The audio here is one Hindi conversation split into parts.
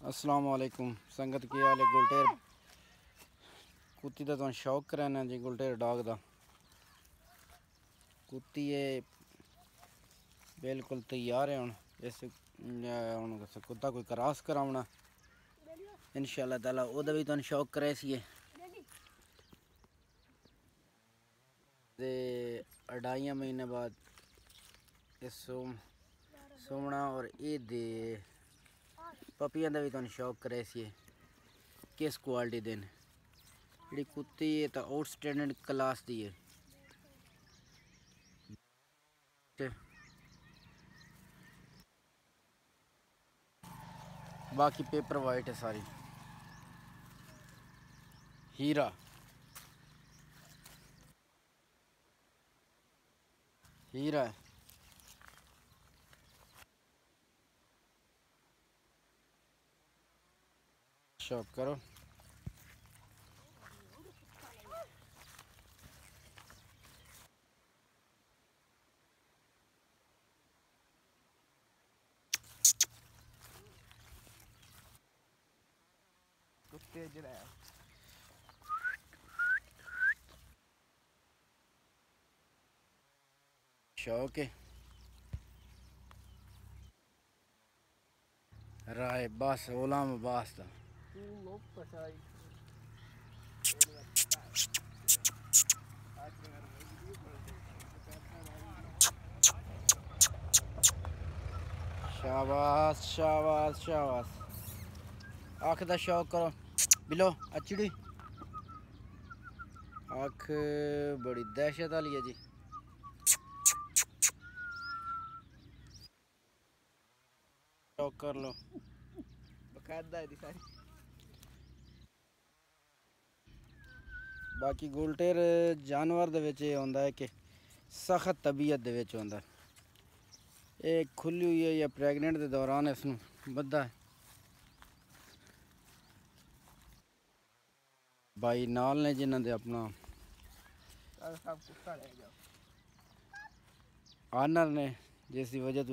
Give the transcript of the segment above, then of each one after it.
अस्सलाम वालेकुम संगत की हाल गुलटेर? कुत्ती का तुम शौक कराना जी गुलटेर डॉग का कुत्ती है बिल्कुल तैयार है हूँ इस कुत्ता कोई क्रॉस करावना इंशाल्लाह ताला ओह्दा भी तुम शौक करे सी ते महीने बाद सोम सोमना और ये दे पपियाँ का भी तुम शौक करे सी किस क्वालिटी दे जी कुत्ती है तो आउटस्टैंडिंग क्लास की है बाकी पेपर वाइट है सारी। हीरा। हीरा शॉप करो शौक है राय बस ओलाम बास था शाबाश शाबाश शाबाश। अख का शौक करो। बिलो अचड़ी अख बड़ी दहशत वाली है जी। शौक कर लो। बकायदा है सारी। ਬਾਕੀ ਗੁਲਟੇਰ ਜਾਨਵਰ ਦੇ ਵਿੱਚ ਇਹ ਹੁੰਦਾ ਹੈ ਕਿ ਸਖਤ ਤਬੀਅਤ ਦੇ ਵਿੱਚ ਹੁੰਦਾ ਇਹ ਖੁੱਲੀ ਹੋਈ ਹੈ ਜਾਂ ਪ੍ਰੈਗਨੈਂਟ ਦੇ ਦੌਰਾਨ ਇਸ ਨੂੰ ਵੱਧਦਾ ਹੈ ਬਾਈ ਨਾਲ ਨੇ ਜਿਨ੍ਹਾਂ ਦੇ ਆਪਣਾ सारा सब कुत्ता रह गया ਆਨਰ ਨੇ ਜਿਸ ਦੀ ਵਜ੍ਹਾ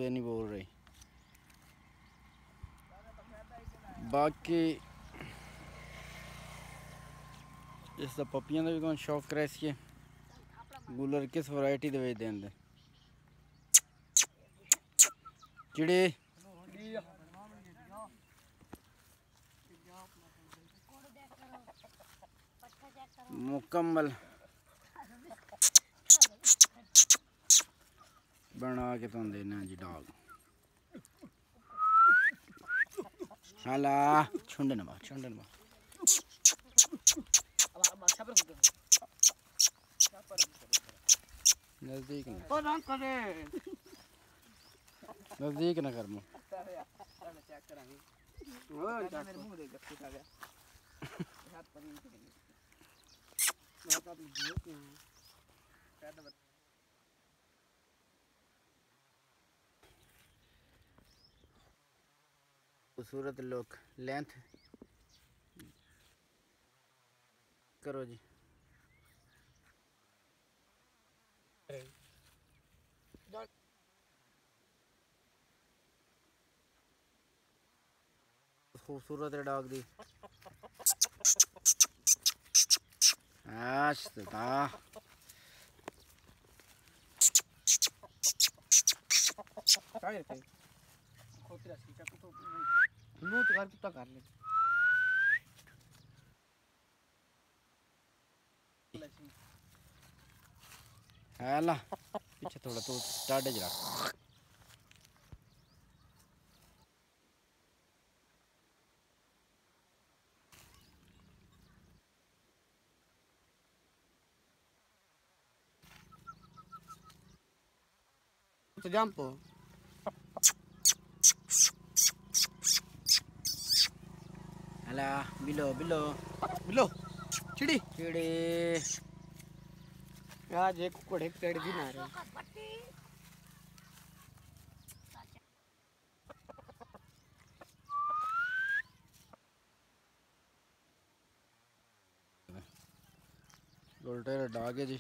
ਇਸ ਦਾ ਪੱਪੀਆਂ ਦਾ ਵੀ ਤੁਹਾਨੂੰ ਸ਼ੌਕ ਕਰਿਆ ਸੀ ਗੂਲਰ ਕਿਸ ਵੈਰਾਈਟੀ ਦੇ ਵਿੱਚ ਦਿੰਦੇ ਜਿਹੜੇ ਮੁਕੰਮਲ ਬਣਾ ਕੇ ਤੁਹਾਨੂੰ ਦੇਣਾ ਜੀ ਡੌਗ ਹਾਲਾ ਛੁੰਡਨ ਮਾ ਛੁੰਡਨ ਮਾ नज़दीक ना ना करे। नज़दीक ना कर मो सारे सारे करो जी। खूबसूरत है डॉग दी। का तो लूट कर कुत्ता कर ले है ला पीछे थोड़ा तो टाडे जरा तो जंप हला बिलो बिलो बिलो चिड़ी। चिड़ी। आज एक कुकड़े पेड़ भी ना रहे उल्टे डागे जी।